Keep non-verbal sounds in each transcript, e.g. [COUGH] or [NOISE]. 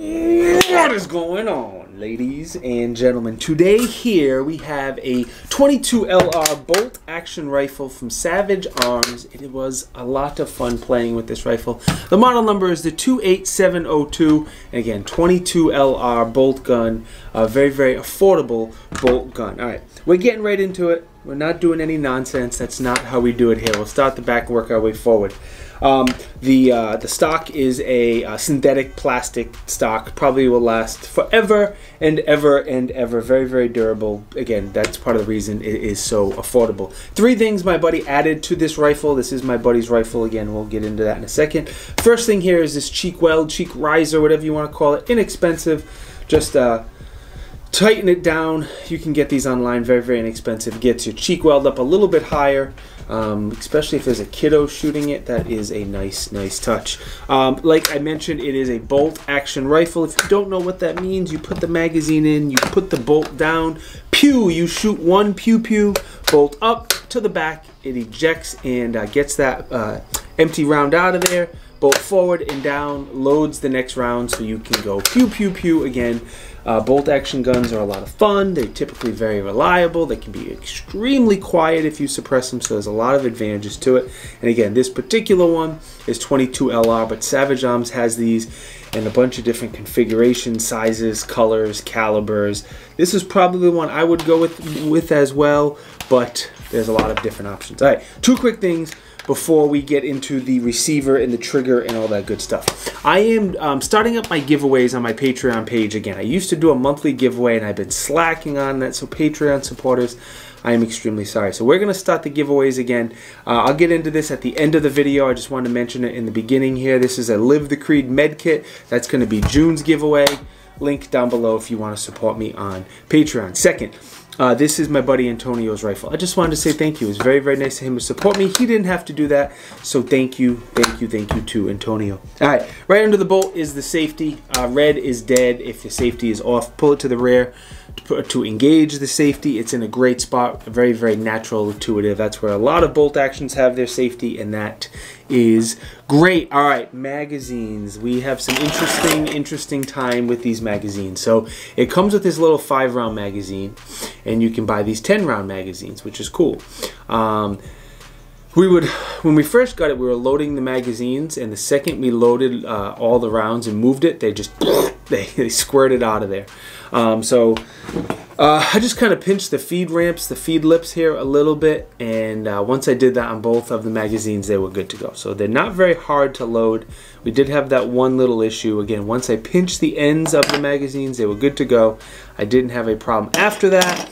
What is going on, ladies and gentlemen? Today here we have a 22 LR bolt action rifle from Savage Arms. It was a lot of fun playing with this rifle. The model number is the 28702. And again, 22 LR bolt gun. A very, very affordable bolt gun. All right, we're getting right into it. We're not doing any nonsense. That's not how we do it here. We'll start the back and work our way forward. Um, the uh, the stock is a uh, synthetic plastic stock. Probably will last forever and ever and ever. Very very durable. Again, that's part of the reason it is so affordable. Three things my buddy added to this rifle. This is my buddy's rifle. Again, we'll get into that in a second. First thing here is this cheek weld, cheek riser, whatever you want to call it. Inexpensive. Just uh, tighten it down. You can get these online, very, very inexpensive. Gets your cheek weld up a little bit higher, um, especially if there's a kiddo shooting it. That is a nice, nice touch. Um, like I mentioned, it is a bolt action rifle. If you don't know what that means, you put the magazine in, you put the bolt down, pew, you shoot one pew pew, bolt up to the back, it ejects and uh, gets that uh, empty round out of there bolt forward and down, loads the next round so you can go pew pew pew again. Uh, bolt action guns are a lot of fun. They're typically very reliable. They can be extremely quiet if you suppress them, so there's a lot of advantages to it. And again, this particular one is 22 LR, but Savage Arms has these in a bunch of different configurations, sizes, colors, calibers. This is probably the one I would go with, with as well, but there's a lot of different options. All right, two quick things before we get into the receiver and the trigger and all that good stuff. I am um, starting up my giveaways on my Patreon page again. I used to do a monthly giveaway and I've been slacking on that, so Patreon supporters, I am extremely sorry. So we're going to start the giveaways again. Uh, I'll get into this at the end of the video. I just wanted to mention it in the beginning here. This is a Live the Creed med kit. That's going to be June's giveaway. Link down below if you want to support me on Patreon. Second, uh, this is my buddy Antonio's rifle. I just wanted to say thank you. It was very, very nice of him to support me. He didn't have to do that. So thank you, thank you, thank you to Antonio. All right, right under the bolt is the safety. Uh, red is dead if the safety is off. Pull it to the rear to engage the safety. It's in a great spot, very, very natural, intuitive. That's where a lot of bolt actions have their safety, and that is great. All right, magazines. We have some interesting, interesting time with these magazines. So it comes with this little five round magazine, and you can buy these 10 round magazines, which is cool. Um, we would when we first got it we were loading the magazines and the second we loaded uh, all the rounds and moved it they just [LAUGHS] they, they squirted out of there um, so uh, I just kind of pinched the feed ramps the feed lips here a little bit and uh, once I did that on both of the magazines they were good to go. So they're not very hard to load. We did have that one little issue. Again once I pinched the ends of the magazines they were good to go. I didn't have a problem after that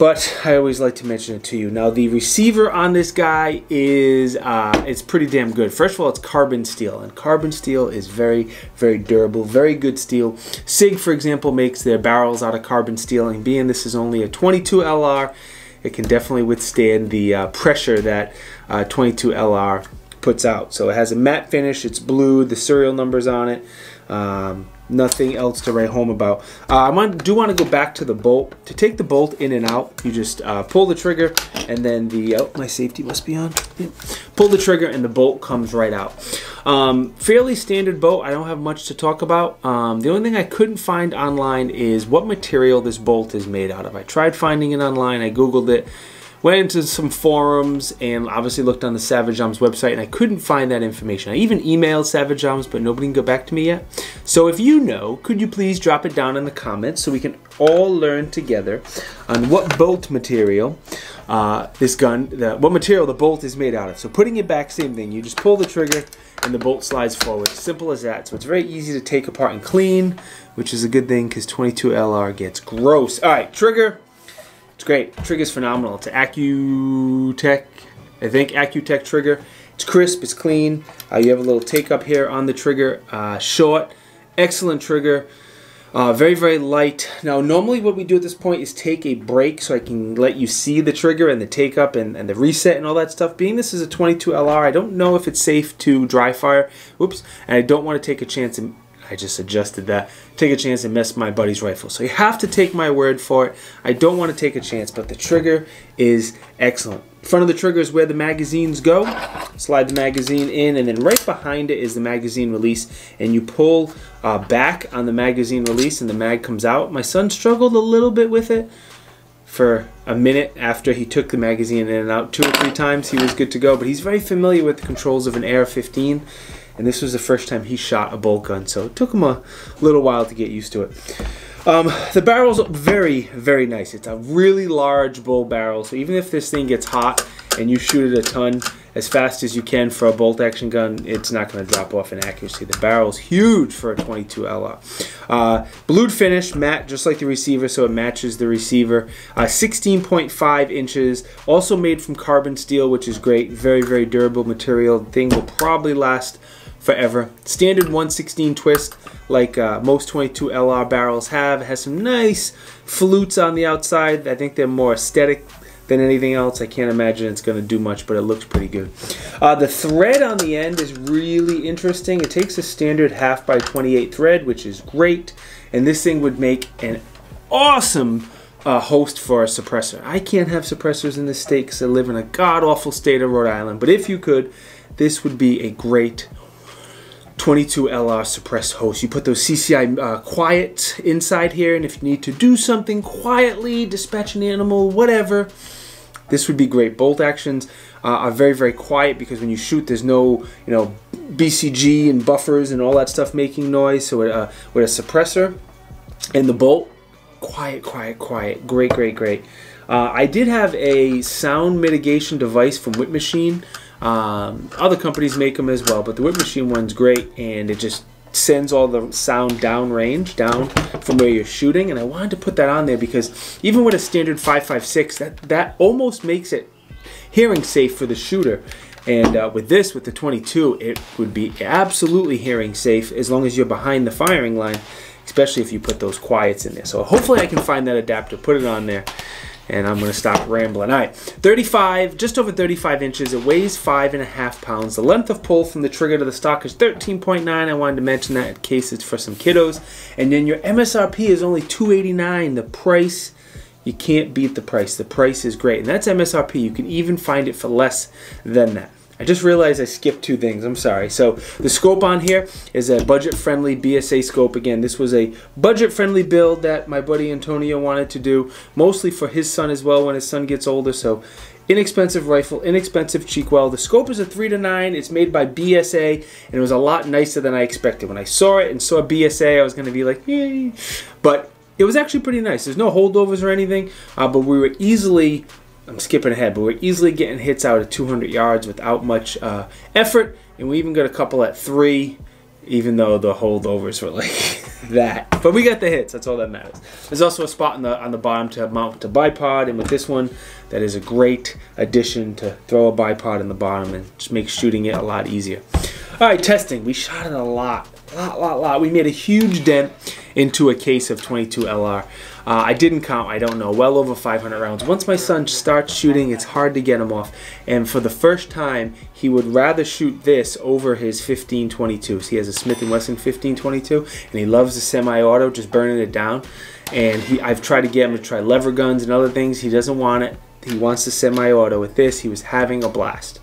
but I always like to mention it to you. Now the receiver on this guy is uh, it's pretty damn good. First of all, it's carbon steel, and carbon steel is very, very durable, very good steel. SIG, for example, makes their barrels out of carbon steel, and being this is only a 22 LR, it can definitely withstand the uh, pressure that uh, 22 LR puts out. So it has a matte finish, it's blue, the serial numbers on it. Um, nothing else to write home about. Uh, I want, do want to go back to the bolt. To take the bolt in and out, you just uh, pull the trigger and then the, oh, my safety must be on. Pull the trigger and the bolt comes right out. Um, fairly standard bolt. I don't have much to talk about. Um, the only thing I couldn't find online is what material this bolt is made out of. I tried finding it online. I Googled it went into some forums and obviously looked on the Savage Arms website and I couldn't find that information. I even emailed Savage Arms, but nobody can go back to me yet. So if you know, could you please drop it down in the comments so we can all learn together on what bolt material uh, this gun, the, what material the bolt is made out of. So putting it back, same thing. You just pull the trigger and the bolt slides forward. Simple as that. So it's very easy to take apart and clean, which is a good thing because 22LR gets gross. All right, trigger it's great. Trigger's phenomenal. It's an Accutech, I think, Accutech trigger. It's crisp, it's clean. Uh, you have a little take up here on the trigger. Uh, short, excellent trigger. Uh, very, very light. Now, normally what we do at this point is take a break so I can let you see the trigger and the take up and, and the reset and all that stuff. Being this is a 22 LR, I don't know if it's safe to dry fire. Whoops. And I don't want to take a chance and I just adjusted that. Take a chance and mess my buddy's rifle. So you have to take my word for it. I don't want to take a chance, but the trigger is excellent. Front of the trigger is where the magazines go. Slide the magazine in, and then right behind it is the magazine release. And you pull uh, back on the magazine release, and the mag comes out. My son struggled a little bit with it for a minute after he took the magazine in and out. Two or three times he was good to go, but he's very familiar with the controls of an AR-15. And this was the first time he shot a bolt gun, so it took him a little while to get used to it. Um, the barrel's very, very nice. It's a really large bull barrel, so even if this thing gets hot and you shoot it a ton as fast as you can for a bolt action gun, it's not going to drop off in accuracy. The barrel's huge for a 22 LR. Uh, blued finish, matte, just like the receiver, so it matches the receiver. Uh, 16.5 inches, also made from carbon steel, which is great. Very, very durable material. Thing will probably last forever. Standard 116 twist like uh, most 22 LR barrels have. It has some nice flutes on the outside. I think they're more aesthetic than anything else. I can't imagine it's going to do much, but it looks pretty good. Uh, the thread on the end is really interesting. It takes a standard half by 28 thread, which is great. And this thing would make an awesome uh, host for a suppressor. I can't have suppressors in this state because I live in a god-awful state of Rhode Island. But if you could, this would be a great 22 LR suppressed host. You put those CCI uh, quiet inside here, and if you need to do something quietly, dispatch an animal, whatever, this would be great. Bolt actions uh, are very, very quiet because when you shoot, there's no, you know, BCG and buffers and all that stuff making noise. So uh, with a suppressor and the bolt, quiet, quiet, quiet. Great, great, great. Uh, I did have a sound mitigation device from Witt Machine um, other companies make them as well, but the Witt Machine one's great, and it just sends all the sound down range, down from where you're shooting. And I wanted to put that on there because even with a standard 5.56, that that almost makes it hearing safe for the shooter. And uh, with this, with the 22, it would be absolutely hearing safe as long as you're behind the firing line, especially if you put those quiets in there. So hopefully I can find that adapter, put it on there, and I'm going to stop rambling. All right, 35, just over 35 inches. It weighs five and a half pounds. The length of pull from the trigger to the stock is 13.9. I wanted to mention that in case it's for some kiddos. And then your MSRP is only 289. The price, you can't beat the price. The price is great, and that's MSRP. You can even find it for less than that. I just realized I skipped two things. I'm sorry. So the scope on here is a budget-friendly BSA scope. Again, this was a budget-friendly build that my buddy Antonio wanted to do, mostly for his son as well when his son gets older. So inexpensive rifle, inexpensive cheek weld. The scope is a 3 to 9. It's made by BSA, and it was a lot nicer than I expected. When I saw it and saw BSA, I was going to be like, yay. But it was actually pretty nice. There's no holdovers or anything, uh, but we were easily I'm skipping ahead, but we're easily getting hits out at 200 yards without much uh, effort, and we even got a couple at three, even though the holdovers were like [LAUGHS] that. But we got the hits. That's all that matters. There's also a spot on the on the bottom to mount to bipod, and with this one, that is a great addition to throw a bipod in the bottom and just make shooting it a lot easier. All right, testing. We shot it a lot, lot, lot, lot. We made a huge dent into a case of 22 LR. Uh, I didn't count, I don't know, well over 500 rounds. Once my son starts shooting, it's hard to get him off. And for the first time, he would rather shoot this over his 1522. So he has a Smith & Wesson 1522, and he loves the semi-auto, just burning it down. And he, I've tried to get him to try lever guns and other things. He doesn't want it. He wants the semi-auto. With this, he was having a blast.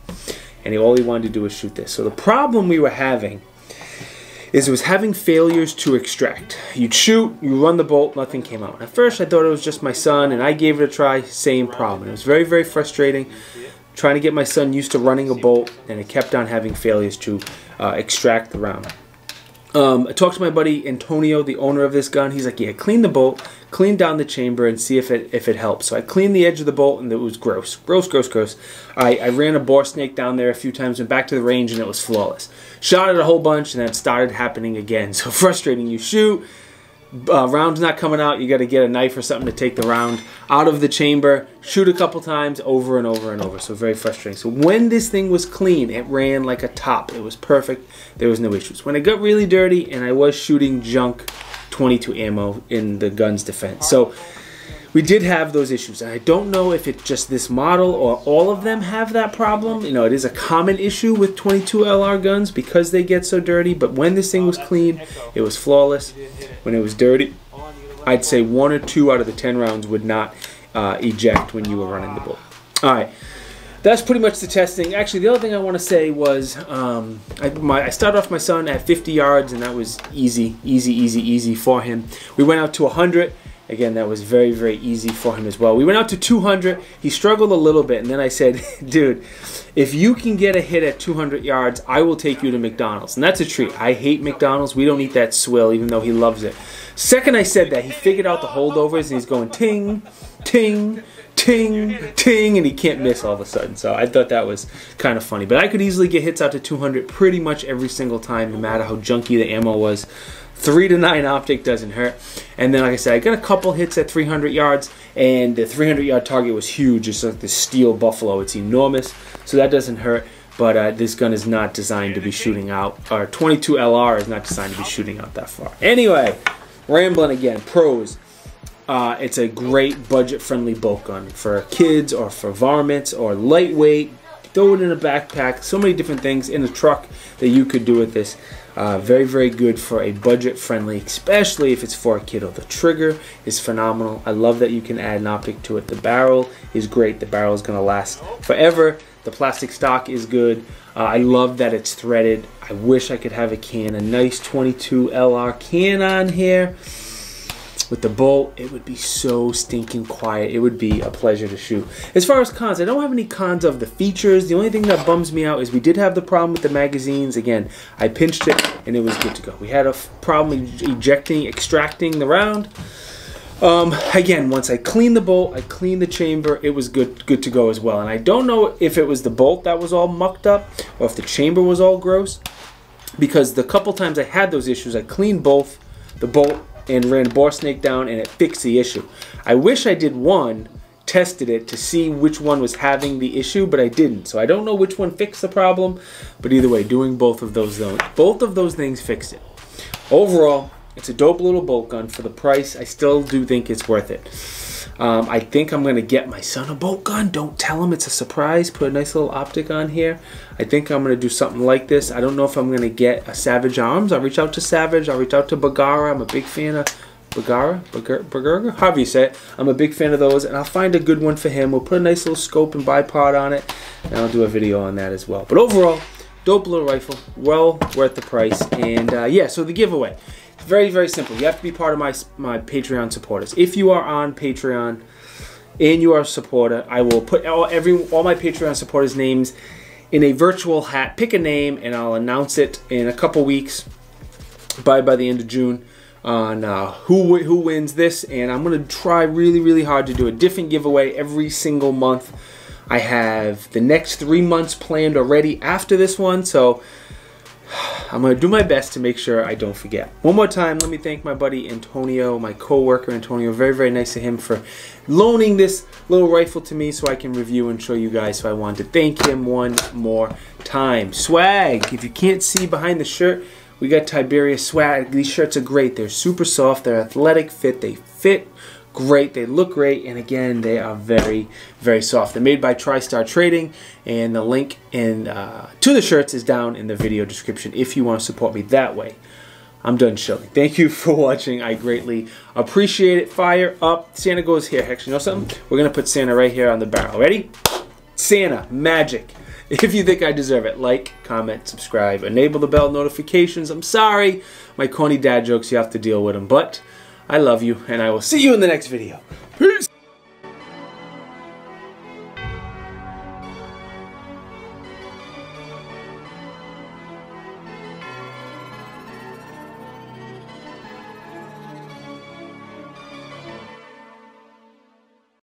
And he, all he wanted to do was shoot this. So the problem we were having is it was having failures to extract. You'd shoot, you run the bolt, nothing came out. At first I thought it was just my son and I gave it a try, same problem. It was very, very frustrating trying to get my son used to running a bolt and it kept on having failures to uh, extract the round. Um, I talked to my buddy Antonio, the owner of this gun. He's like, yeah, clean the bolt, clean down the chamber, and see if it if it helps. So I cleaned the edge of the bolt, and it was gross, gross, gross, gross. I, I ran a bore snake down there a few times, went back to the range, and it was flawless. Shot it a whole bunch, and then it started happening again. [LAUGHS] So frustrating. You shoot, uh, round's not coming out, you got to get a knife or something to take the round out of the chamber, shoot a couple times over and over and over. So very frustrating. So when this thing was clean, it ran like a top. It was perfect. There was no issues. When it got really dirty and I was shooting junk 22 ammo in the gun's defense. So we did have those issues. And I don't know if it's just this model or all of them have that problem. You know, it is a common issue with 22 LR guns because they get so dirty. But when this thing was clean, it was flawless. When it was dirty, I'd say one or two out of the 10 rounds would not uh, eject when you were running the bolt. All right. that's pretty much the testing. Actually, the other thing I want to say was um, I, my, I started off my son at 50 yards, and that was easy, easy, easy, easy for him. We went out to 100. Again, that was very, very easy for him as well. We went out to 200. He struggled a little bit, and then I said, [LAUGHS] dude, if you can get a hit at 200 yards, I will take you to McDonald's. And that's a treat. I hate McDonald's. We don't eat that swill, even though he loves it. Second I said that, he figured out the holdovers, and he's going ting, ting, ting, ting, and he can't miss all of a sudden. So I thought that was kind of funny. But I could easily get hits out to 200 pretty much every single time, no matter how junky the ammo was. Three to nine optic doesn't hurt. And then, like I said, I got a couple hits at 300 yards, and the 300 yard target was huge. It's like the steel buffalo. It's enormous, so that doesn't hurt. But uh, this gun is not designed to be shooting out, or 22 LR is not designed to be shooting out that far. Anyway, rambling again. Pros. Uh, it's a great budget-friendly bolt gun for kids or for varmints or lightweight. Throw it in a backpack. So many different things in a truck that you could do with this. Uh, very, very good for a budget friendly, especially if it's for a kiddo. The trigger is phenomenal. I love that you can add an optic to it. The barrel is great. The barrel is going to last forever. The plastic stock is good. Uh, I love that it's threaded. I wish I could have a can, a nice 22 LR can on here with the bolt, it would be so stinking quiet. It would be a pleasure to shoot. As far as cons, I don't have any cons of the features. The only thing that bums me out is we did have the problem with the magazines. Again, I pinched it and it was good to go. We had a problem ejecting, extracting the round. Um, again, once I cleaned the bolt, I cleaned the chamber, it was good good to go as well. And I don't know if it was the bolt that was all mucked up or if the chamber was all gross because the couple times I had those issues, I cleaned both the bolt and ran bore snake down and it fixed the issue. I wish I did one, tested it to see which one was having the issue, but I didn't. So I don't know which one fixed the problem, but either way, doing both of those, both of those things fixed it. Overall, it's a dope little bolt gun for the price. I still do think it's worth it. Um, I think I'm to get my son a bolt gun. Don't tell him it's a surprise. Put a nice little optic on here. I think I'm to do something like this. I don't know if I'm to get a Savage Arms. I'll reach out to Savage. I'll reach out to Bergara. I'm a big fan of Bergara, Bergara, however you say it. I'm a big fan of those, and I'll find a good one for him. We'll put a nice little scope and bipod on it, and I'll do a video on that as well. But overall, dope little rifle, well worth the price. And uh, yeah, so the giveaway very, very simple. You have to be part of my, my Patreon supporters. If you are on Patreon and you are a supporter, I will put all, every, all my Patreon supporters' names in a virtual hat. Pick a name and I'll announce it in a couple weeks by, by the end of June on uh, who, who wins this. And I'm to try really, really hard to do a different giveaway every single month. I have the next three months planned already after this one. So I'm to do my best to make sure I don't forget. One more time, let me thank my buddy Antonio, my co-worker Antonio. Very, very nice of him for loaning this little rifle to me so I can review and show you guys. So I wanted to thank him one more time. Swag, if you can't see behind the shirt, we got Tiberious swag. These shirts are great. They're super soft. They're athletic fit. They fit great. They look great, and again, they are very, very soft. They're made by TriStar Trading, and the link in uh, to the shirts is down in the video description if you want to support me that way. I'm done shilling. Thank you for [LAUGHS] watching. I greatly appreciate it. Fire up. Santa goes here. Actually, you know something? We're going to put Santa right here on the barrel. Ready? Santa, magic. [LAUGHS] If you think I deserve it, like, comment, subscribe, enable the bell notifications. I'm sorry, my corny dad jokes, you have to deal with them, but I love you, and I will see you in the next video. Peace!